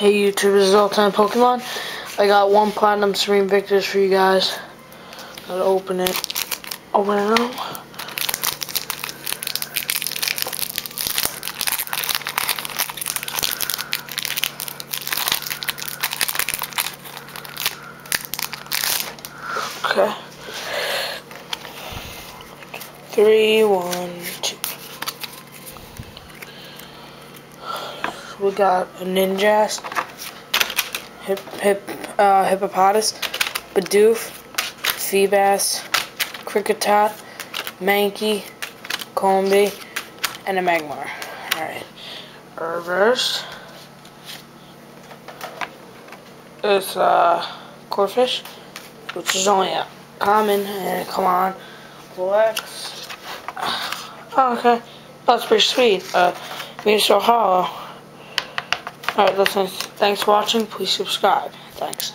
Hey YouTube, is All Time Pokemon. I got one Platinum Supreme Victors for you guys. Gotta open it. Open it up. Okay. Three, one, two. We got a Ninjask, Hip, Hip, uh, Hippopotas, Bidoof, Feebas, Kricketot, Mankey, Combee, and a Magmar. Alright. Reverse. It's, uh, Corphish, which is only a common, and come on, Flex. Oh, okay. That's pretty sweet. Uh, Venusaur Holo. Alright, listen, thanks for watching. Please subscribe. Thanks.